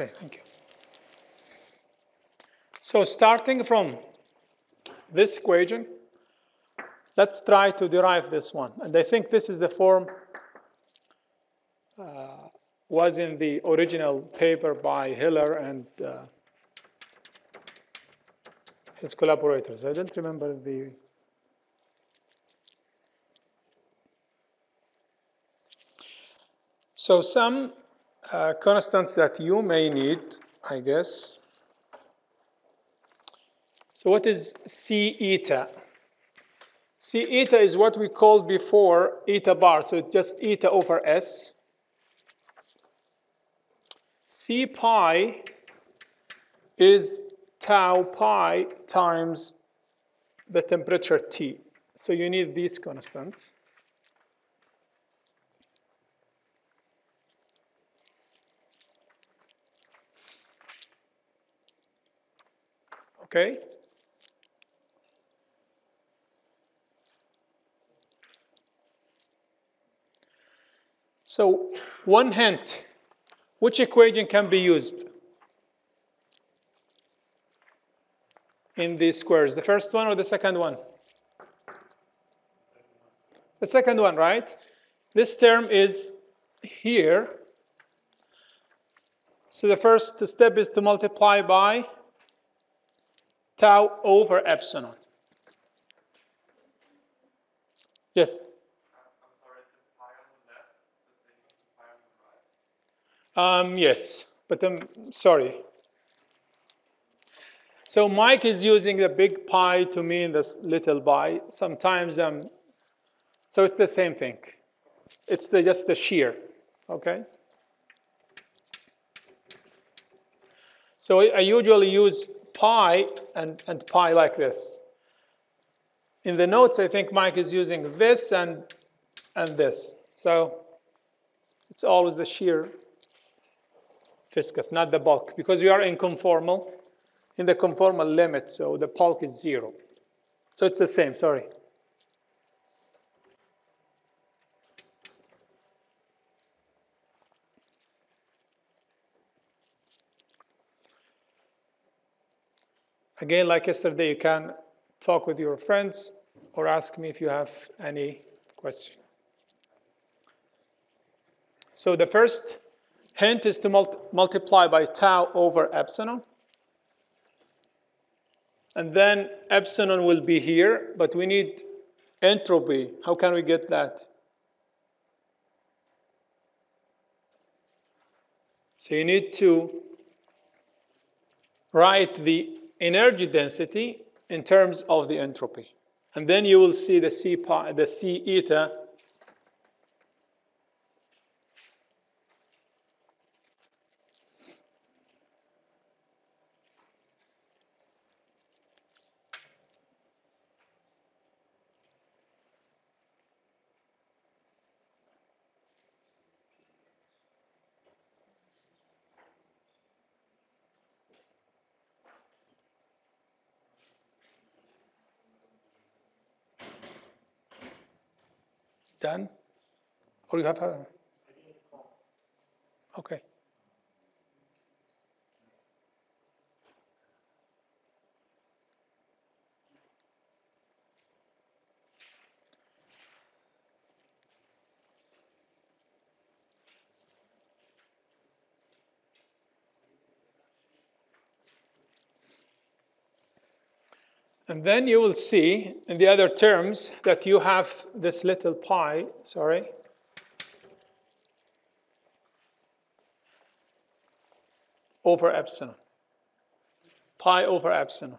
Okay, thank you. So starting from this equation, let's try to derive this one. And I think this is the form uh, was in the original paper by Heller and uh, his collaborators. I don't remember the So some uh, constants that you may need, I guess. So what is C eta? C eta is what we called before eta bar, so it's just eta over S. C pi is tau pi times the temperature T. So you need these constants. Okay? So one hint, which equation can be used in these squares? The first one or the second one? The second one, right? This term is here. So the first step is to multiply by tau over epsilon. Yes? Um, yes, but I'm sorry. So Mike is using the big pi to mean this little pi. Sometimes, um, so it's the same thing. It's the, just the shear, okay? So I usually use pi and, and pi like this. In the notes, I think Mike is using this and, and this. So it's always the shear viscous, not the bulk, because we are in conformal, in the conformal limit, so the bulk is zero. So it's the same, sorry. Again, like yesterday, you can talk with your friends or ask me if you have any question. So the first hint is to multiply by tau over epsilon. And then epsilon will be here, but we need entropy. How can we get that? So you need to write the energy density in terms of the entropy. And then you will see the C, pi, the C eta done? Or you have a... Okay. And then you will see in the other terms that you have this little pi, sorry, over epsilon. Pi over epsilon.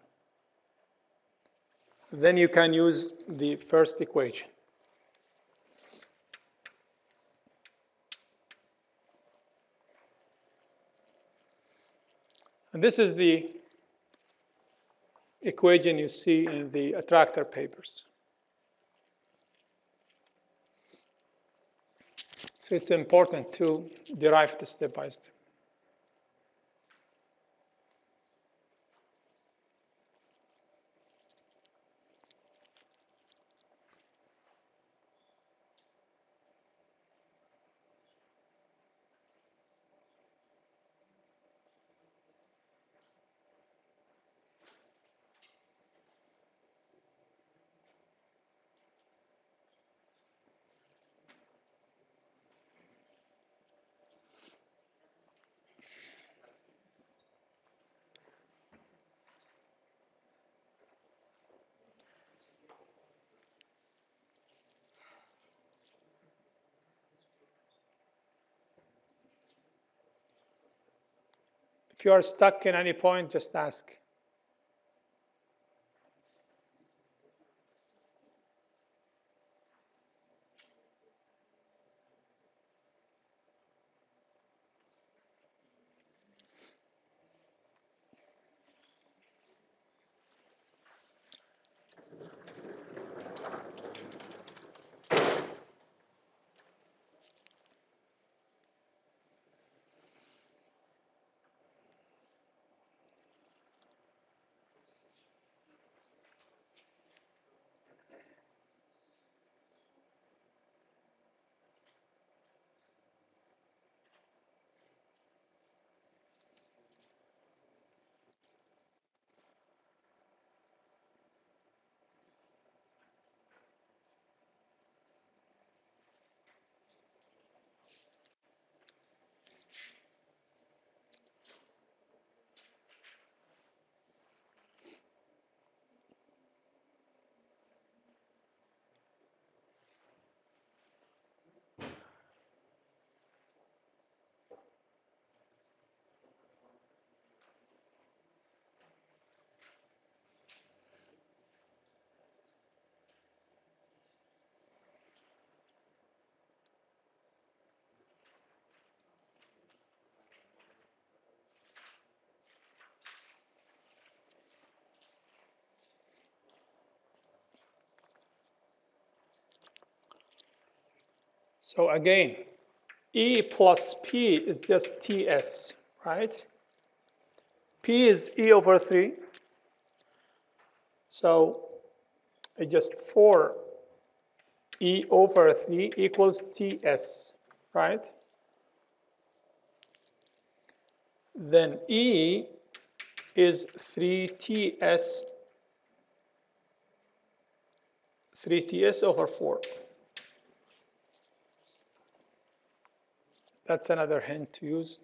Then you can use the first equation. And this is the equation you see in the attractor papers. So it's important to derive this step by step. If you are stuck in any point, just ask. So again, E plus P is just TS, right? P is E over 3. So just 4 E over 3 equals TS, right? Then E is 3TS 3TS over 4. That's another hint to use.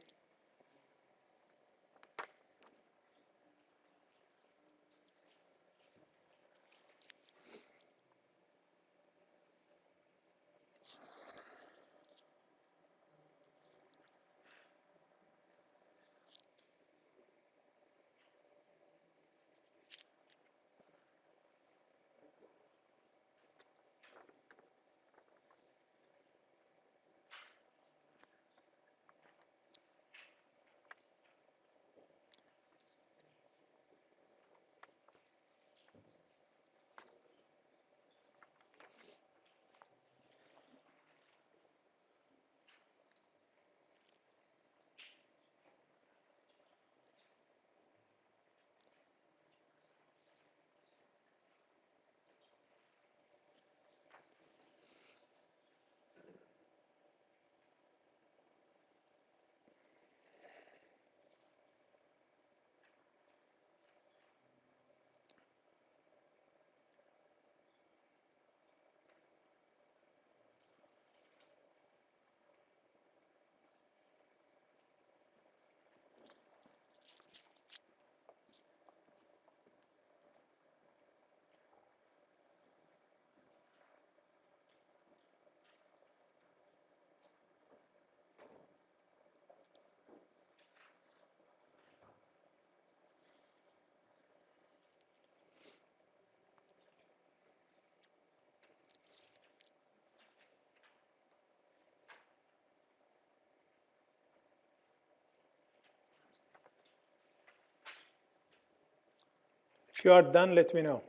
If you are done, let me know.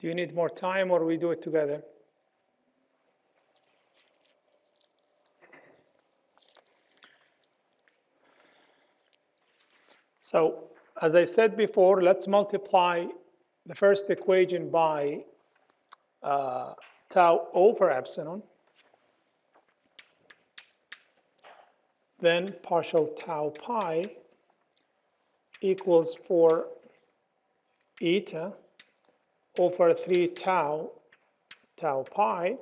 Do you need more time or we do it together? So as I said before, let's multiply the first equation by uh, tau over epsilon. Then partial tau pi equals 4 eta over 3 tau tau pi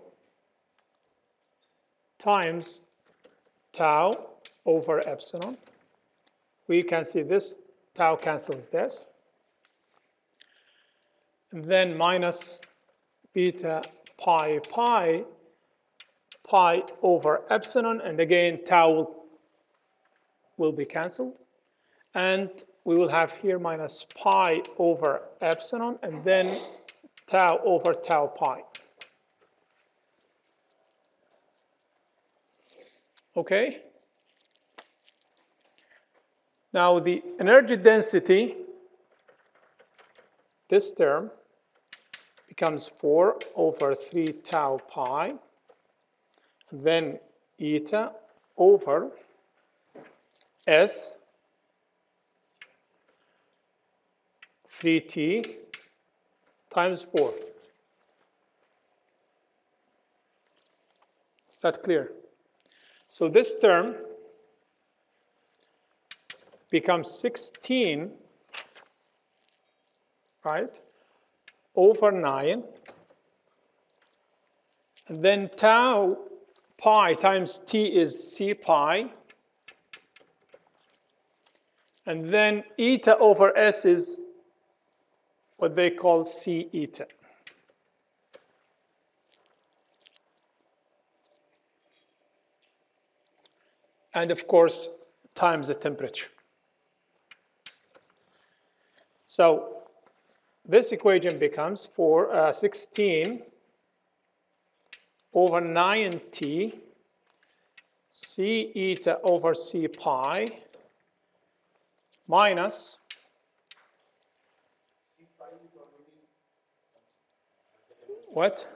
times tau over epsilon. We can see this tau cancels this. And then minus beta pi pi pi over epsilon, and again tau will, will be canceled. And we will have here minus pi over epsilon, and then tau over tau pi. Okay? Now the energy density, this term, becomes 4 over 3 tau pi, then eta over s 3t times 4. Is that clear? So this term becomes 16, right, over 9. And then tau pi times t is c pi. And then eta over s is what they call c eta. And of course, times the temperature. So this equation becomes for uh, 16 over 9t c eta over c pi minus what?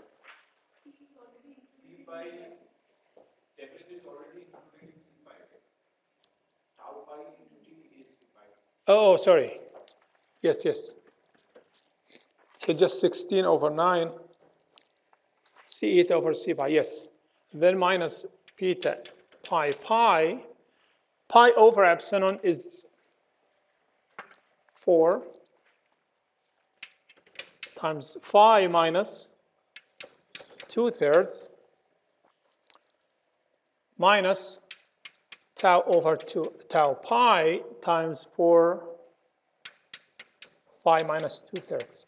Oh, sorry. Yes, yes. So just 16 over 9, c eta over c pi, yes. Then minus beta pi pi. Pi over epsilon is 4 times phi minus 2 thirds minus tau over 2 tau pi times 4 phi minus 2 thirds.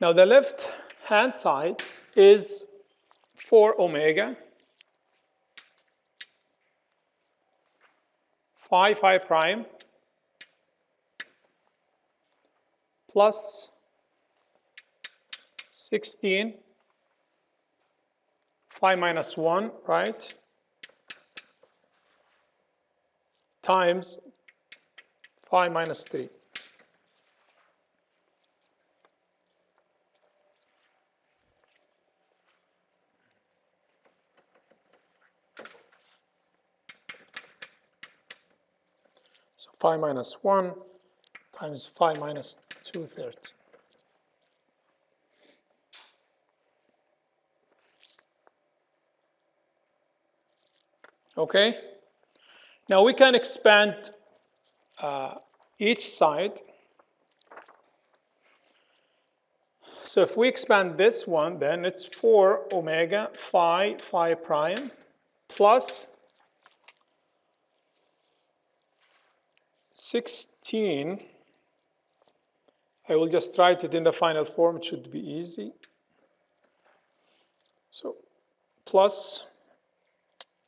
Now the left hand side is 4 omega phi phi prime plus 16 phi minus 1, right? times phi minus 3. So phi minus 1 times phi minus 2 thirds. Okay? Now we can expand uh, each side. So if we expand this one, then it's 4 omega phi phi prime plus 16. I will just write it in the final form. It should be easy. So plus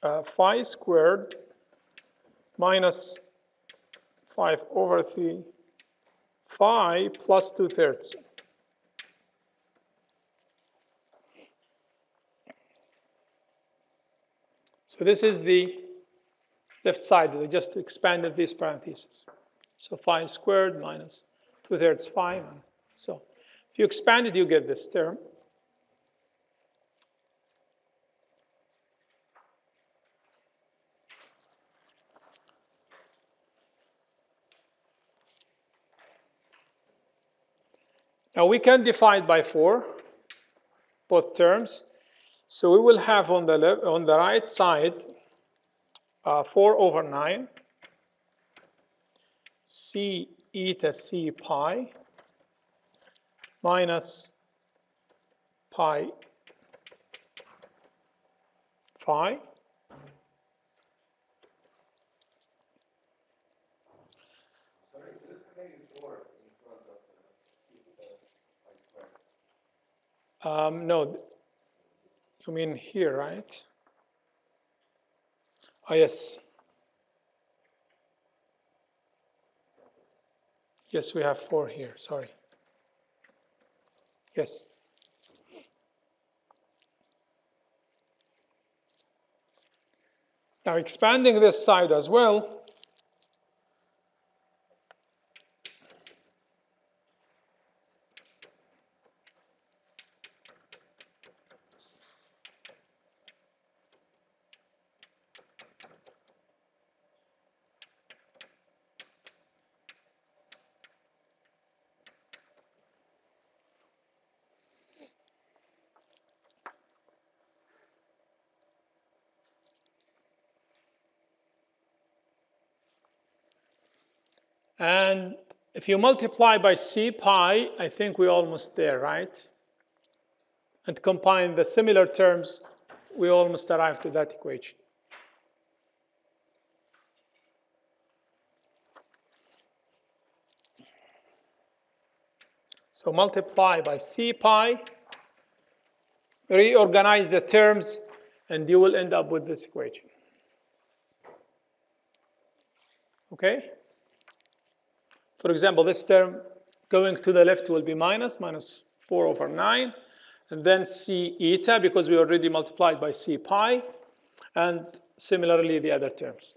uh, phi squared minus 5 over 3 phi plus 2 thirds. So this is the left side, I just expanded these parentheses. So 5 squared minus 2 thirds 5. And so if you expand it, you get this term. Now we can divide by 4, both terms. So we will have on the, left, on the right side uh, 4 over 9 c eta c pi minus pi phi Um, no, you mean here, right? Oh, yes. Yes, we have four here, sorry. Yes. Now expanding this side as well, And if you multiply by c pi, I think we're almost there, right? And combine the similar terms, we almost arrive to that equation. So multiply by c pi, reorganize the terms, and you will end up with this equation. Okay? For example, this term going to the left will be minus, minus 4 over 9. And then c eta, because we already multiplied by c pi. And similarly, the other terms.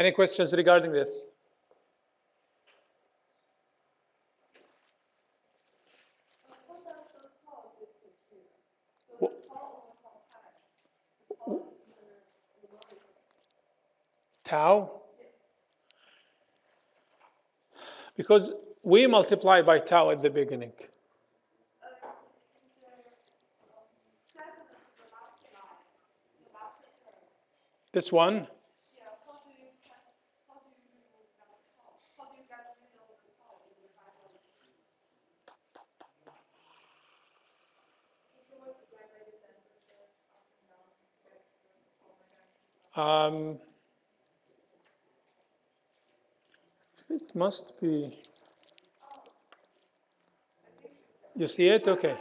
Any questions regarding this? Tau? Because we multiply by tau at the beginning. This one? Um, it must be. You see it? Okay.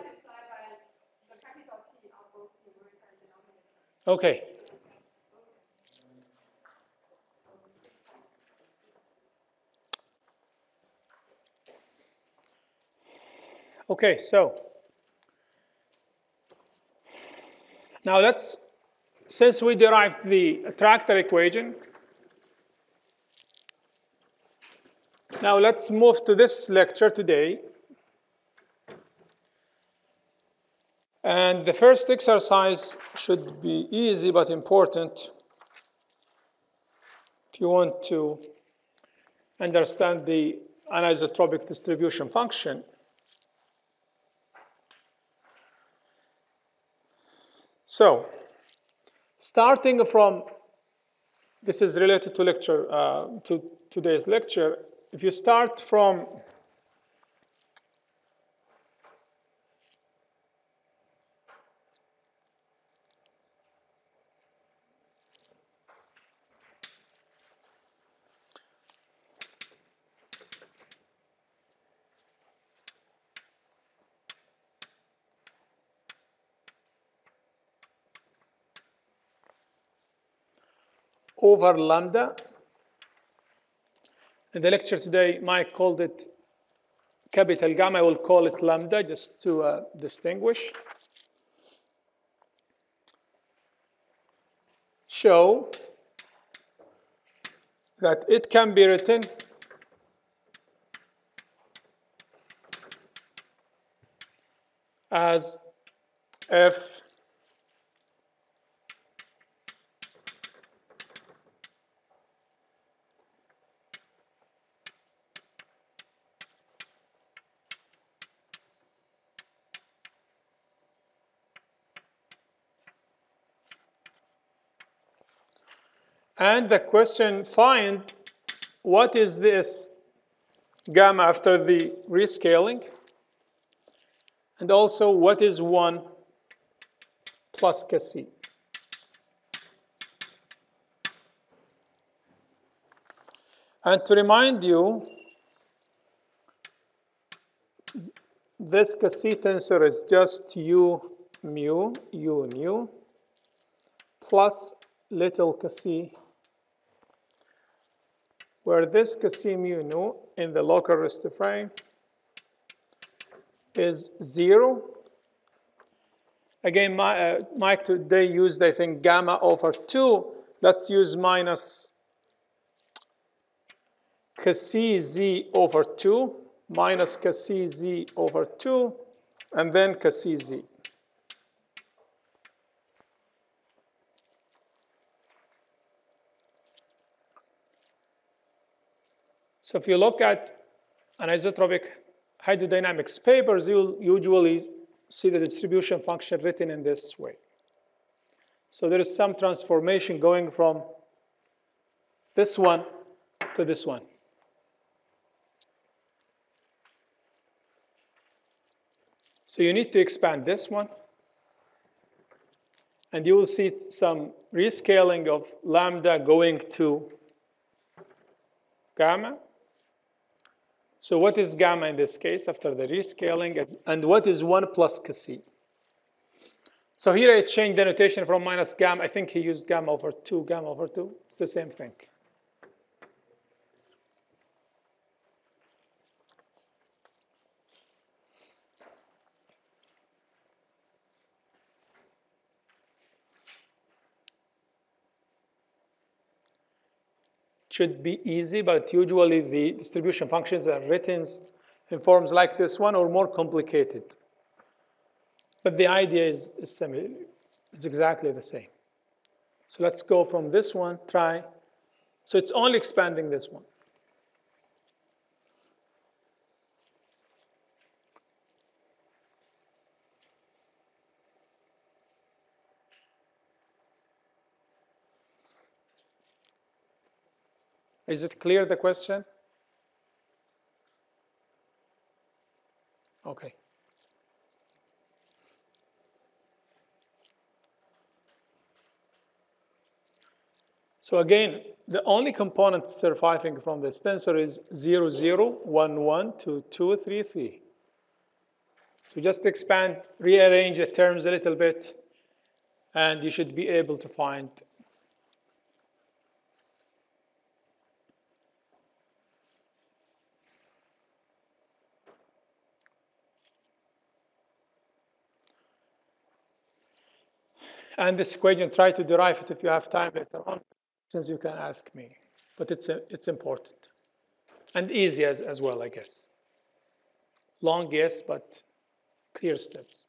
Okay. Okay, so now let's since we derived the attractor equation, now let's move to this lecture today. And the first exercise should be easy but important if you want to understand the anisotropic distribution function. So, Starting from, this is related to lecture, uh, to today's lecture if you start from over lambda in the lecture today, Mike called it capital gamma. I will call it lambda just to uh, distinguish. Show that it can be written as f And the question find what is this gamma after the rescaling? And also what is 1 plus Kc? And to remind you, this Kc tensor is just u mu, u nu, plus little Kc where this Casimir nu in the local rest frame is zero. Again, my, uh, Mike today used, I think, gamma over 2. Let's use minus z over 2, minus z over 2, and then z. So if you look at anisotropic hydrodynamics papers, you'll usually see the distribution function written in this way. So there is some transformation going from this one to this one. So you need to expand this one. And you will see some rescaling of lambda going to gamma. So what is gamma in this case after the rescaling? And what is 1 plus Kc? So here I changed the notation from minus gamma. I think he used gamma over 2, gamma over 2. It's the same thing. Should be easy, but usually the distribution functions are written in forms like this one or more complicated. But the idea is, is, semi, is exactly the same. So let's go from this one, try. So it's only expanding this one. Is it clear, the question? Okay. So again, the only component surviving from this tensor is 0, 0, 1, 1, 2, 2, 3, 3. So just expand, rearrange the terms a little bit, and you should be able to find And this equation, try to derive it if you have time later on, since you can ask me. But it's, a, it's important. And easy as, as well, I guess. Long, yes, but clear steps.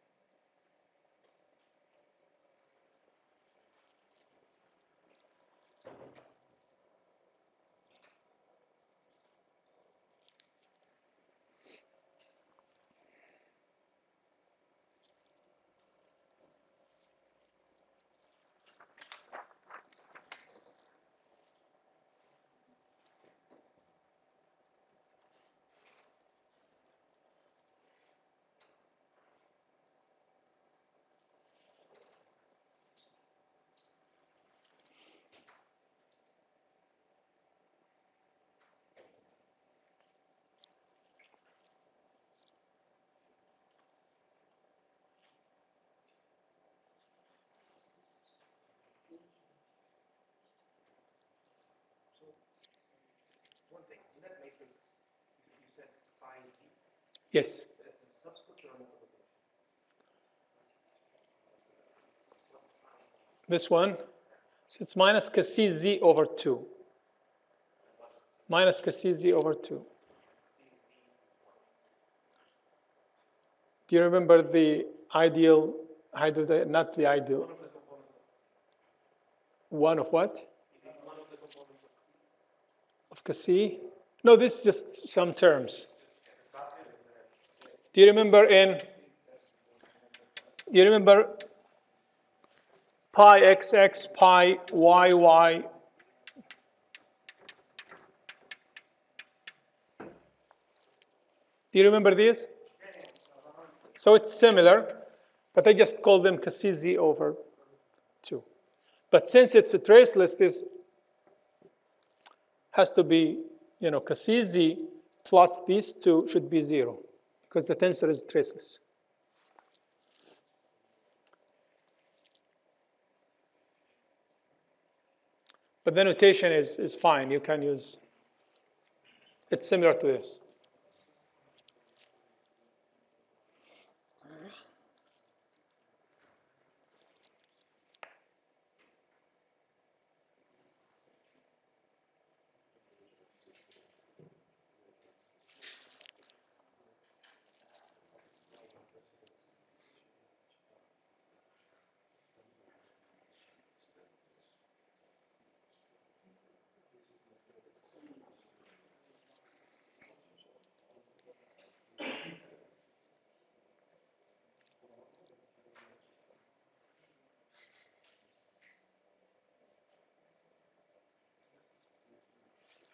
Sine c. Yes. This one, so it's minus z over 2. Minus z over 2. Do you remember the ideal, not the ideal? One of what? Of Cassi? No, this is just some terms. Do you remember in, do you remember pi xx, pi yy? Do you remember this? So it's similar, but I just call them Cassizi over 2. But since it's a traceless, this has to be, you know, Cassizi plus these two should be 0 because the tensor is traceless. But the notation is, is fine. You can use, it's similar to this.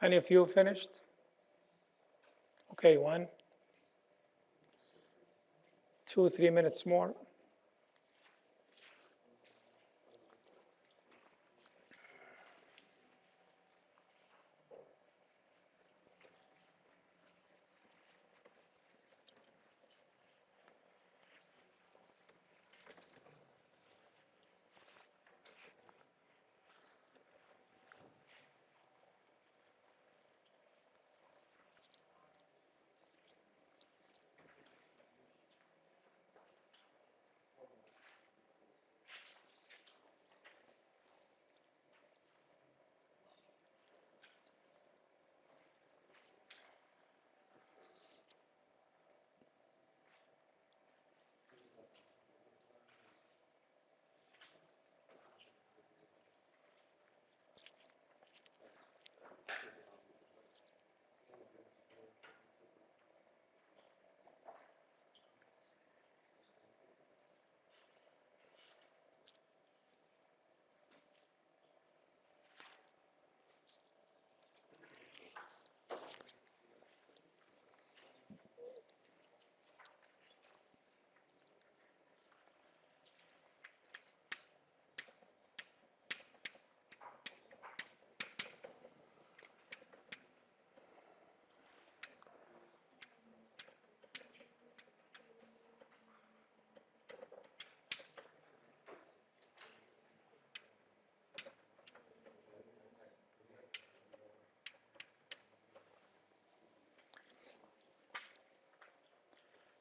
Any of you finished? Okay, one, two, three minutes more.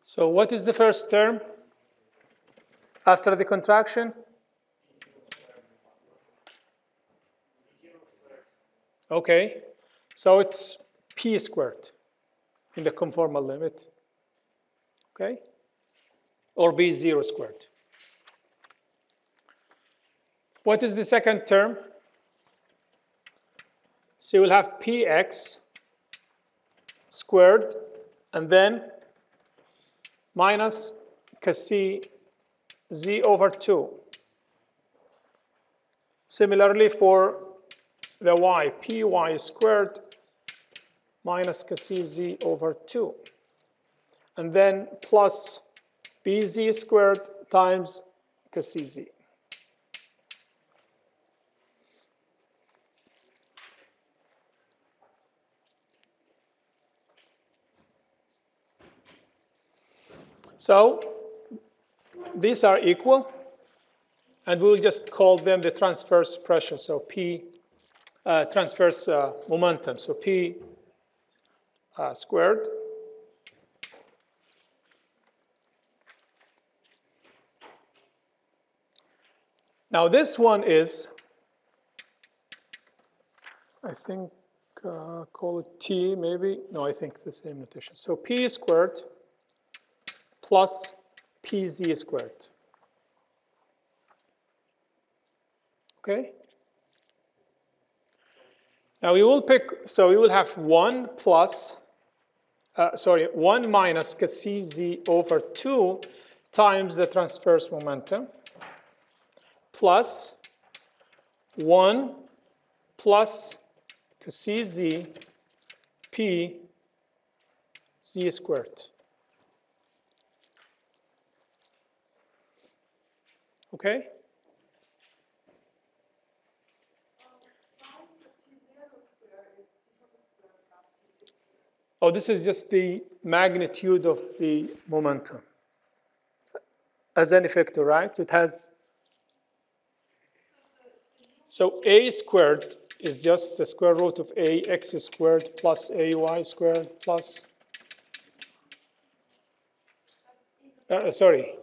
So what is the first term after the contraction? Okay, so it's p squared in the conformal limit, okay? Or b zero squared. What is the second term? So we'll have px squared and then minus Cassi z over 2. Similarly for the y, py squared minus Cassi z over 2. And then plus bz squared times Cassi z. So these are equal, and we'll just call them the transverse pressure, so P uh, transverse uh, momentum, so P uh, squared. Now this one is, I think, uh, call it T maybe. No, I think the same notation. So P squared plus pz squared. Okay? Now we will pick, so we will have 1 plus, uh, sorry, 1 minus cz over 2 times the transverse momentum plus 1 plus cz p z squared. Okay? Oh, this is just the magnitude of the momentum as an effector, right? So It has. So a squared is just the square root of a x squared plus a y squared plus. Uh, sorry.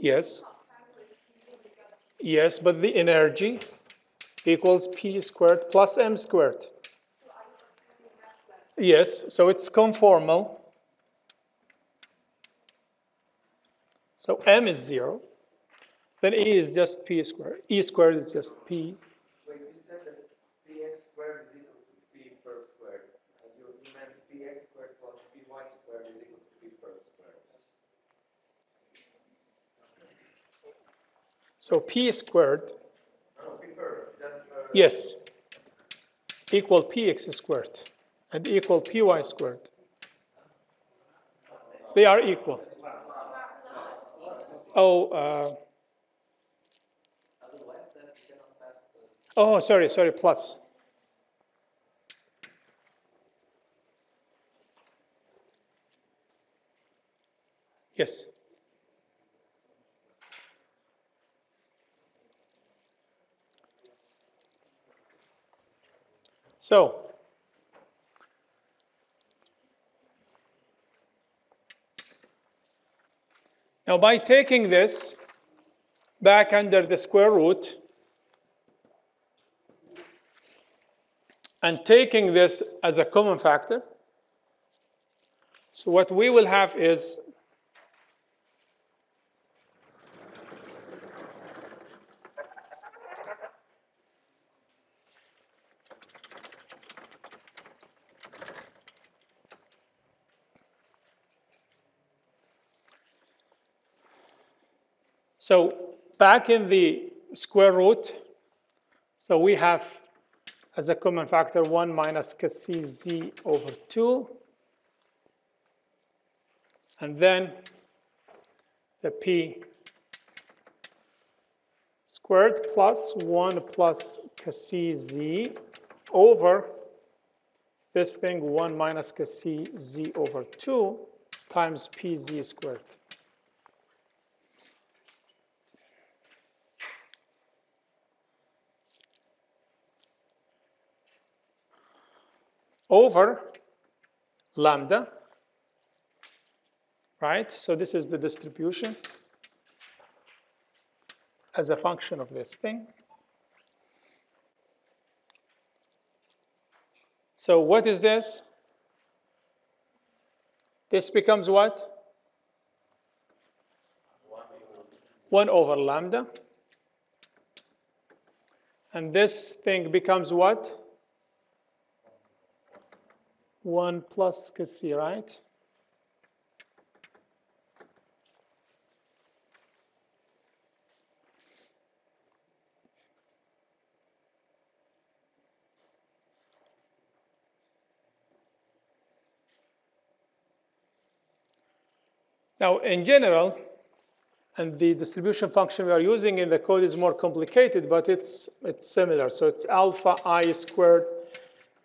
Yes. Yes, but the energy equals p squared plus m squared. Yes, so it's conformal. So m is 0. Then e is just p squared. e squared is just p. Wait, you said that px squared is equal to p per squared. And you meant px squared plus py squared is equal to p per squared. So p squared. No, p per. That's per. Yes. Equal px squared and equal py squared. They are equal. Oh, uh, oh, sorry, sorry, plus. Yes. So, Now by taking this back under the square root and taking this as a common factor, so what we will have is So back in the square root, so we have as a common factor 1 minus z over 2. And then the p squared plus 1 plus z over this thing 1 minus z over 2 times pz squared. Over lambda, right? So this is the distribution as a function of this thing. So what is this? This becomes what? 1 over lambda. And this thing becomes what? 1 plus Kc, right? Now, in general, and the distribution function we are using in the code is more complicated, but it's, it's similar. So it's alpha i squared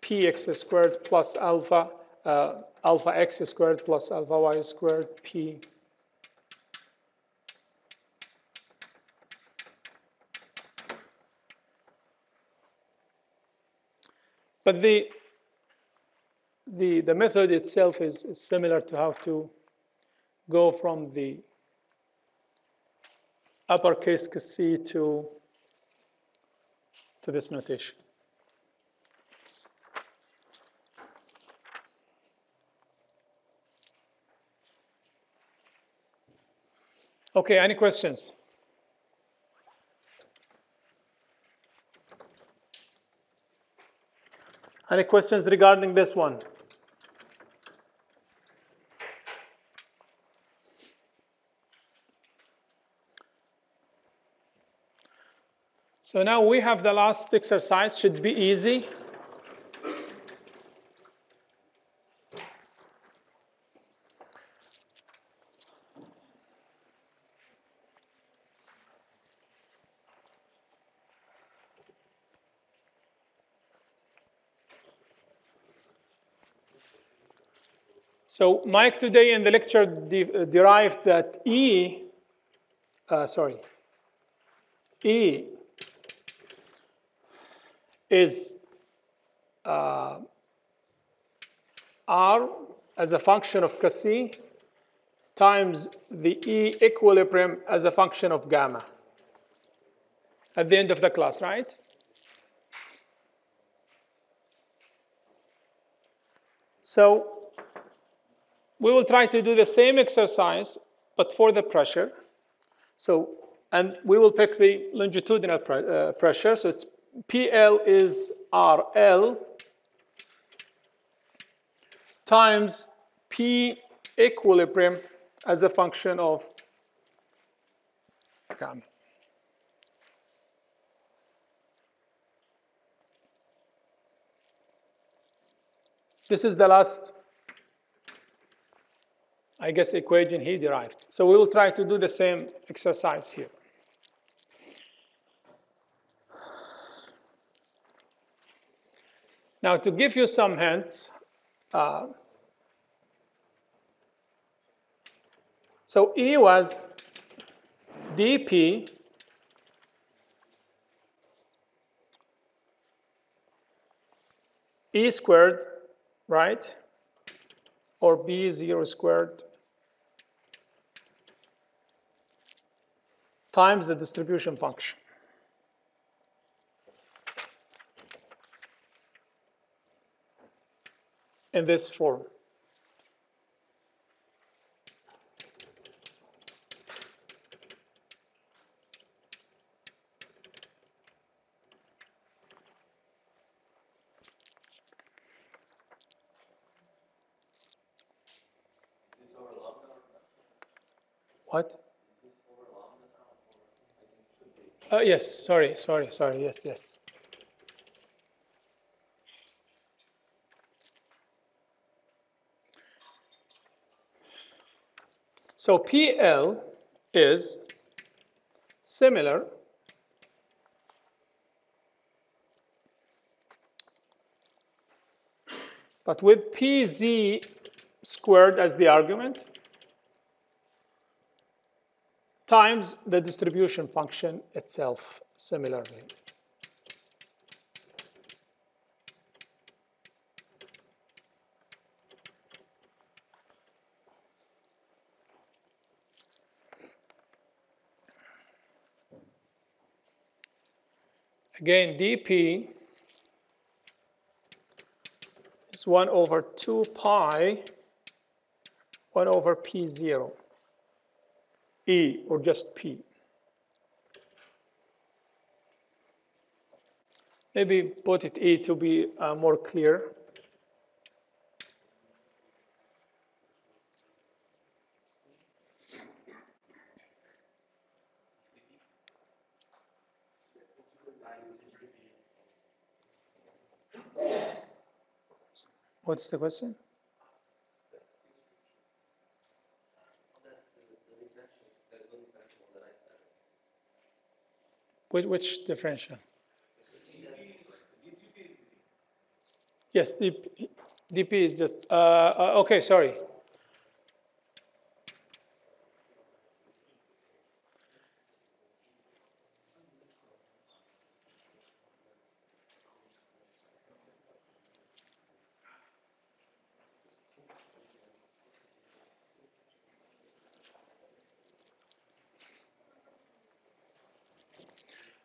px squared plus alpha, uh, alpha x squared plus alpha y squared p But the the, the method itself is, is similar to how to go from the uppercase C to, to this notation. Okay, any questions? Any questions regarding this one? So now we have the last exercise, should be easy. So Mike today in the lecture de uh, derived that E, uh, sorry, E is uh, R as a function of Cassi times the E equilibrium as a function of gamma at the end of the class, right? So we will try to do the same exercise, but for the pressure. So, and we will pick the longitudinal pre uh, pressure. So it's PL is RL times P equilibrium as a function of gamma. This is the last I guess, equation he derived. So we will try to do the same exercise here. Now, to give you some hints, uh, so E was dp E squared, right? Or B zero squared times the distribution function. in this form. What? Uh, yes, sorry, sorry, sorry, yes, yes. So PL is similar but with PZ squared as the argument times the distribution function itself similarly. Again, dp is 1 over 2 pi 1 over p0. E or just P. Maybe put it E to be uh, more clear. What's the question? Which, which differential? Yes, DP, DP is just, uh, uh, okay, sorry.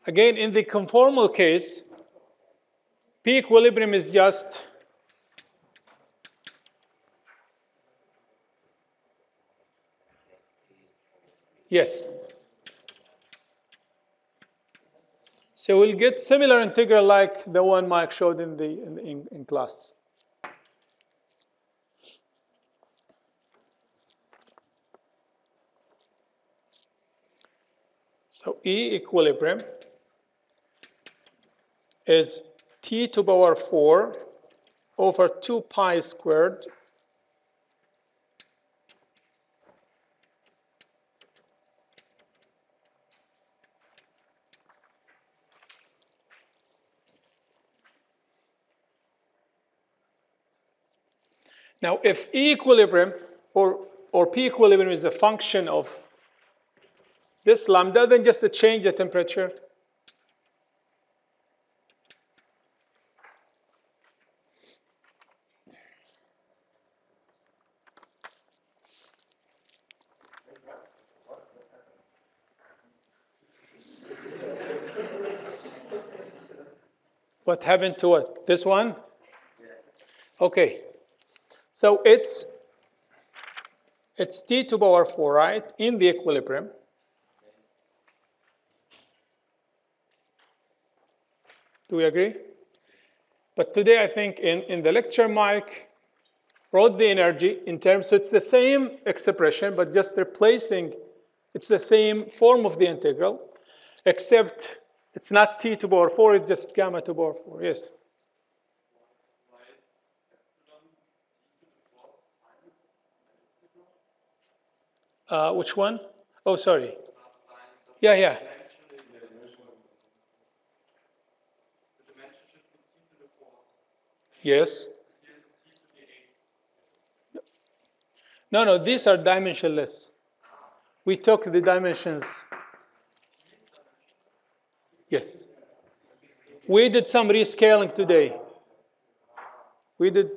Again, in the conformal case, P equilibrium is just Yes. So we'll get similar integral like the one Mike showed in, the, in, in, class. So E equilibrium is t to the power 4 over 2 pi squared Now, if E equilibrium or, or P equilibrium is a function of this lambda, then just to change the temperature. What happened to it? This one? Okay. So it's it's t to the power 4, right, in the equilibrium. Do we agree? But today, I think in, in the lecture, Mike wrote the energy in terms, so it's the same expression, but just replacing, it's the same form of the integral, except it's not t to power 4, it's just gamma to power 4. Yes? Uh, which one? Oh, sorry. Yeah, yeah. Yes. No, no, these are dimensionless. We took the dimensions. Yes. We did some rescaling today. We did.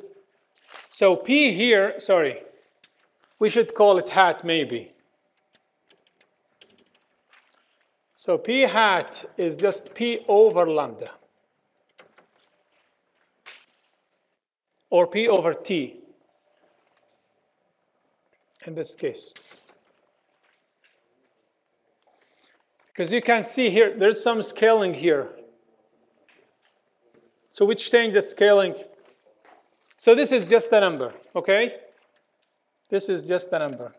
So P here, sorry. We should call it hat maybe. So P hat is just P over lambda. Or P over T in this case. Because you can see here, there's some scaling here. So which change the scaling? So this is just a number, okay? This is just a number.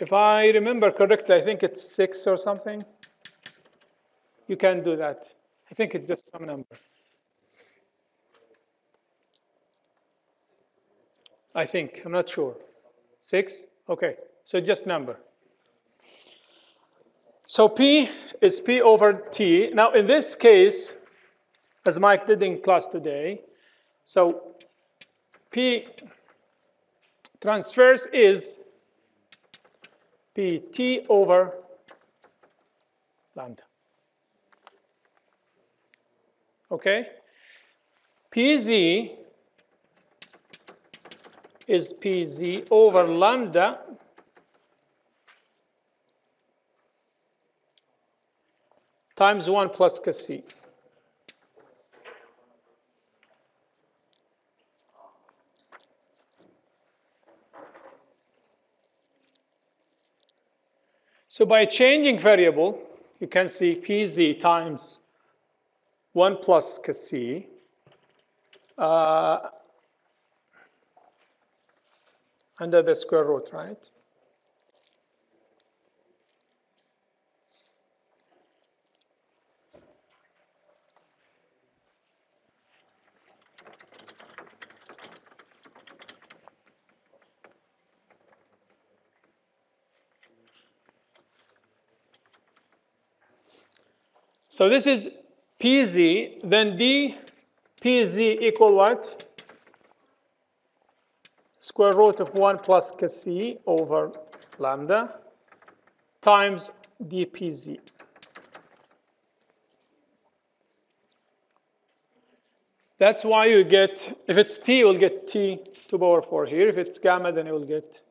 If I remember correctly, I think it's six or something. You can do that. I think it's just some number. I think, I'm not sure. Six? Okay, so just number. So P is P over T. Now in this case, as Mike did in class today, so P transverse is Pt over lambda. Okay? Pz is Pz over lambda times 1 plus Kc. So by changing variable, you can see pz times 1 plus kc uh, under the square root, right? So this is Pz, then d Pz equal what? Square root of 1 plus Kc over lambda times dPz. That's why you get, if it's t, you'll get t to power 4 here. If it's gamma, then you'll get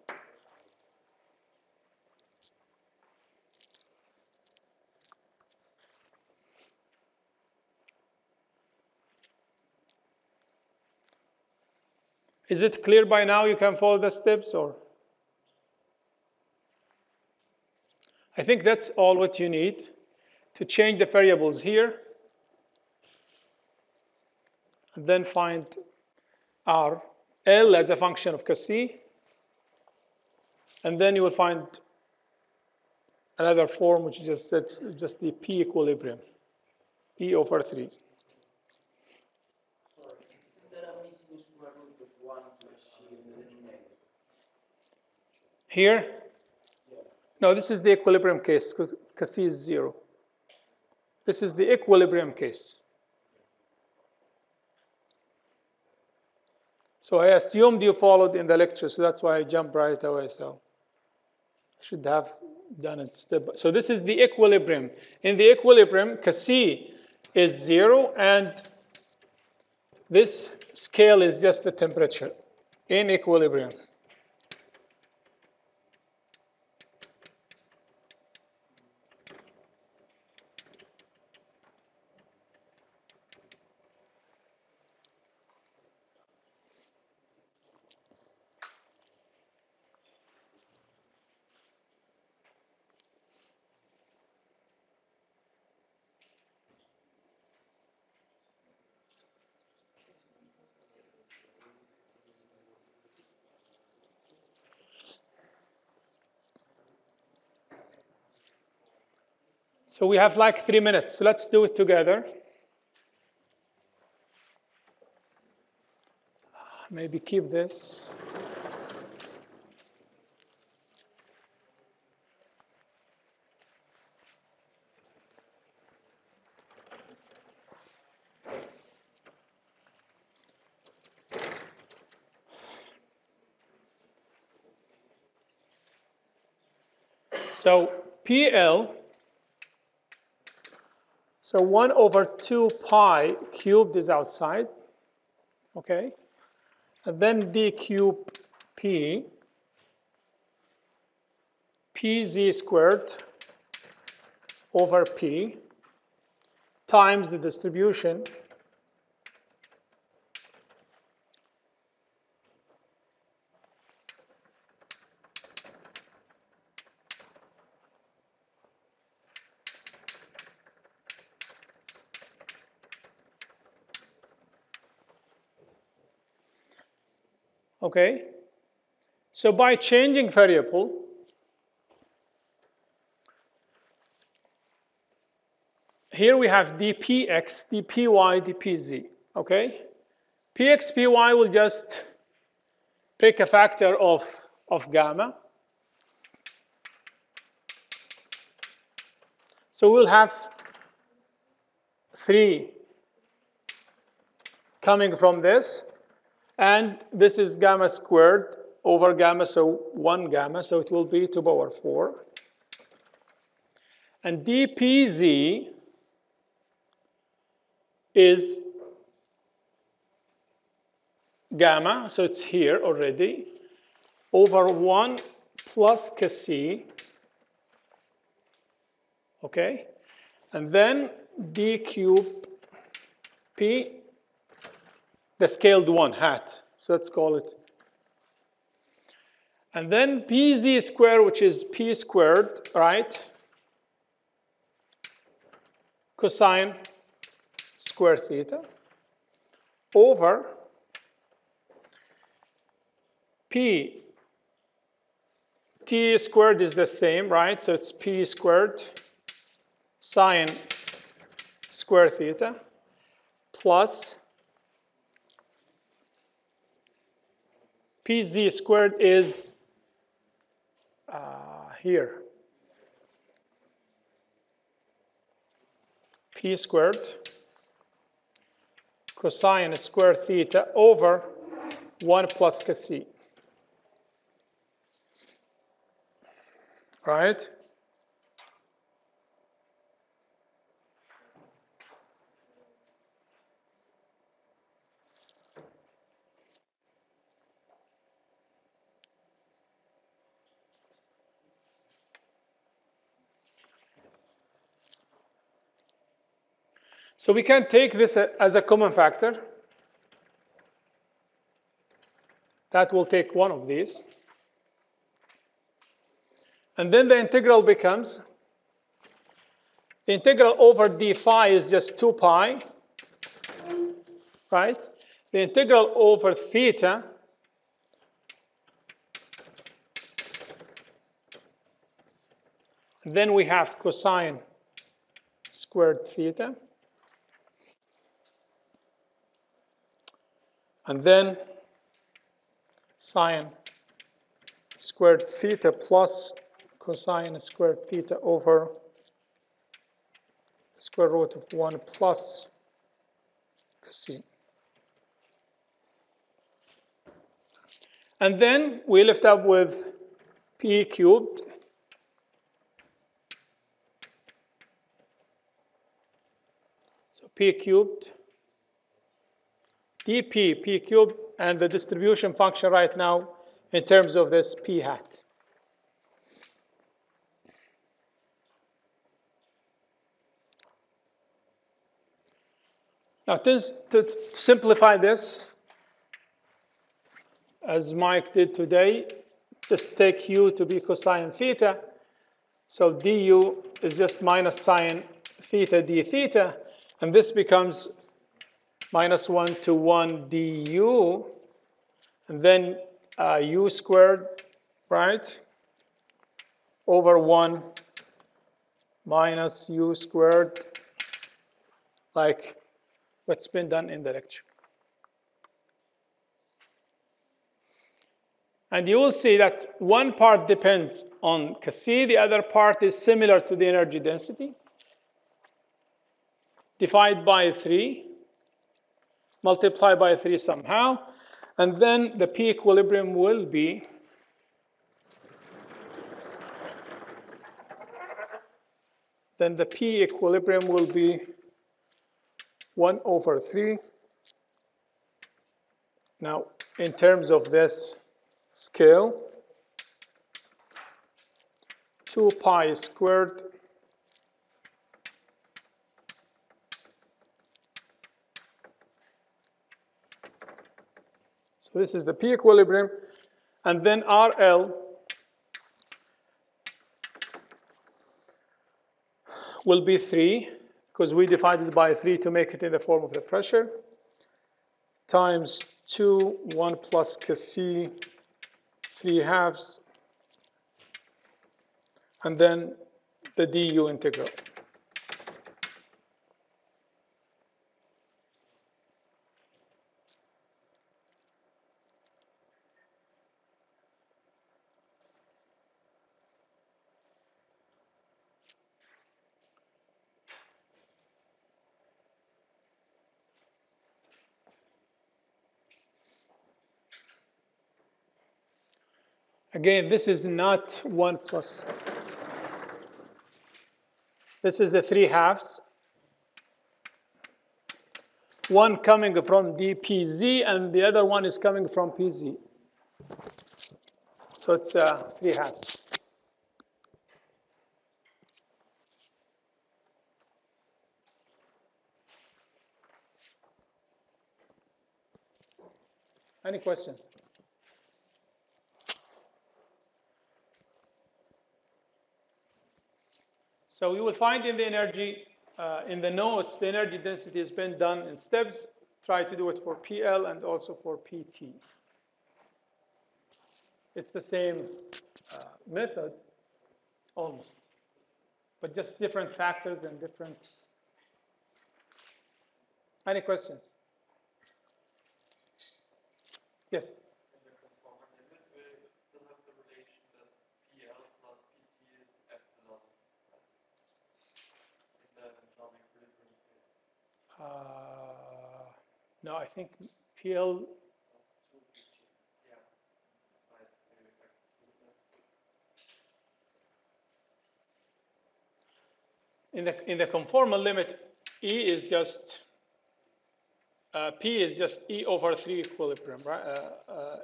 Is it clear by now you can follow the steps or? I think that's all what you need to change the variables here. And then find R, L as a function of Cassie. And then you will find another form which is just, just the P equilibrium, P over 3. Sorry, isn't there a missing square root of one to achieve the denominator? Here? No, this is the equilibrium case, because C is zero. This is the equilibrium case. So I assumed you followed in the lecture, so that's why I jumped right away. So I should have done it step by So this is the equilibrium. In the equilibrium, C is zero, and this scale is just the temperature in equilibrium. So we have like three minutes. So let's do it together. Maybe keep this. So PL, so 1 over 2 pi cubed is outside, okay? And then d cubed p, pz squared over p times the distribution Okay? So by changing variable, here we have dpx, dpy, dpz, okay? px, py will just pick a factor of, of gamma. So we'll have three coming from this. And this is gamma squared over gamma, so 1 gamma, so it will be 2 to power 4. And dpz is gamma, so it's here already, over 1 plus Kc, okay? And then d cube p the scaled one hat. So let's call it. And then pz squared, which is p squared, right? Cosine square theta over p t squared is the same, right? So it's p squared sine square theta plus pz squared is uh, here. p squared cosine square theta over 1 plus c. Right? So we can take this as a common factor. That will take one of these. And then the integral becomes, the integral over d phi is just 2 pi, right? The integral over theta then we have cosine squared theta. And then sine squared theta plus cosine squared theta over square root of 1 plus cosine. And then we lift up with p cubed. So p cubed dp, p cubed, and the distribution function right now in terms of this p hat. Now, to, to simplify this, as Mike did today, just take u to be cosine theta. So du is just minus sine theta d theta, and this becomes minus 1 to 1 du, and then uh, u squared, right, over 1 minus u squared, like what's been done in the lecture. And you will see that one part depends on Cassie, the other part is similar to the energy density. Divide by 3, multiply by 3 somehow, and then the P equilibrium will be then the P equilibrium will be 1 over 3. Now, in terms of this scale, 2 pi squared So this is the P equilibrium. And then RL will be 3, because we divided by 3 to make it in the form of the pressure, times 2, 1 plus Kc, 3 halves, and then the du integral. Again, this is not 1 plus. This is the 3 halves. One coming from dpz, and the other one is coming from pz. So it's uh, 3 halves. Any questions? So you will find in the energy, uh, in the notes, the energy density has been done in steps. Try to do it for PL and also for PT. It's the same uh, method, almost, but just different factors and different. Any questions? Yes. in the conformal limit, we still have the relation that PL plus PT is epsilon. In the atomic equilibrium case. Uh, no, I think PL, in the, in the conformal limit, E is just, uh, P is just E over 3 equilibrium, right? Uh, uh,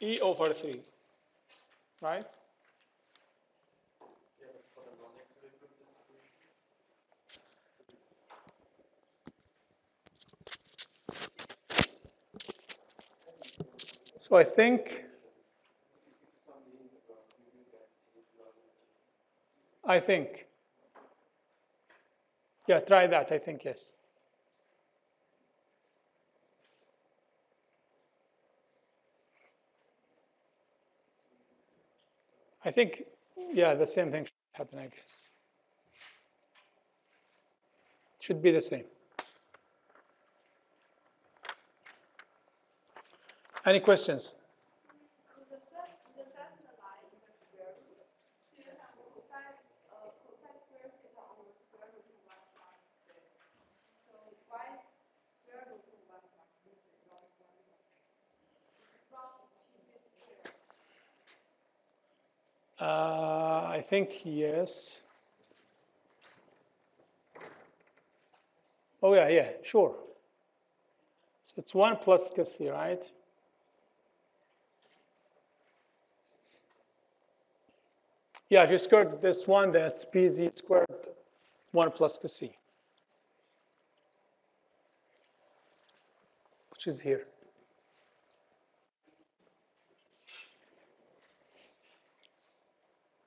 E over 3, right? Yeah, but for the non-equilibrium distribution, So I think, I think, yeah, try that, I think, yes. I think, yeah, the same thing should happen, I guess. Should be the same. Any questions? Could the set, the second line in the square root, so you have questions? uh, I think yes. Oh yeah, yeah, sure. So it's one plus Cassi, right? Yeah, if you square this one, then it's PZ squared, one plus Cassi. Which is here.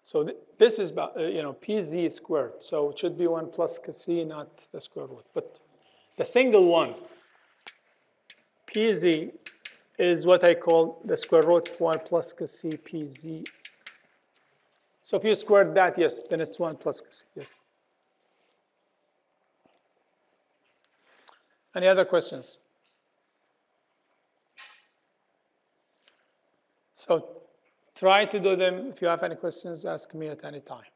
So th- this is, about, uh, you know, pz squared. So it should be 1 plus c, not the square root. But the single one, pz, is what I call the square root of 1 plus c pz. So if you squared that, yes, then it's 1 plus c, yes. Any other questions? So Try to do them. If you have any questions, ask me at any time.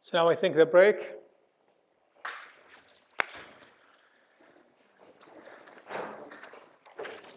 So now I think the break.